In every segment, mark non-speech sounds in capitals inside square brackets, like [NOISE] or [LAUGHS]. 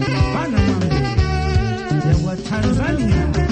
巴掌大的今天我摊上你了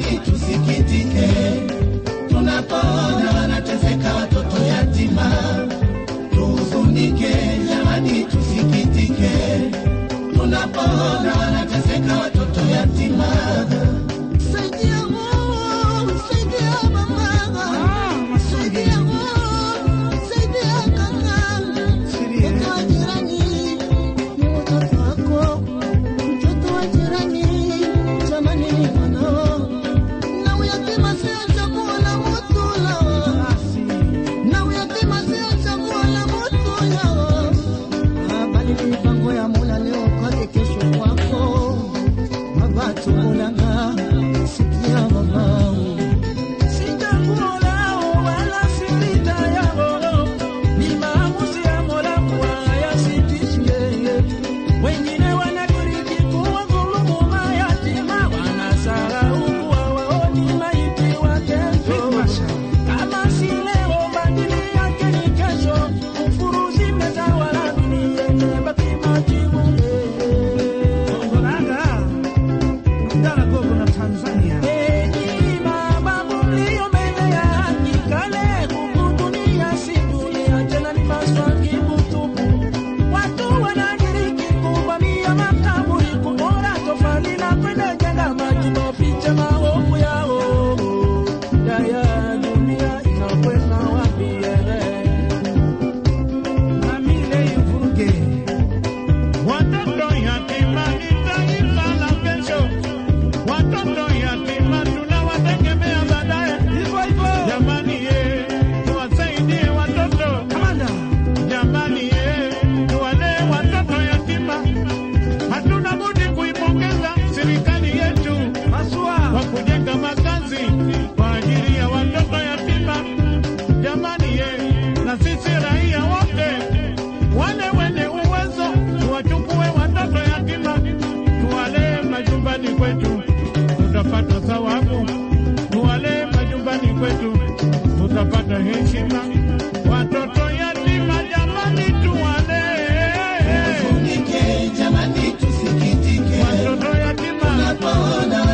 Thank [LAUGHS] you. tutapata heshima. Watoto yatima, jamani, tuwalee. Watoto yatima, tunapoona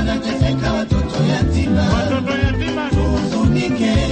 watoto yatima, tuhuzunike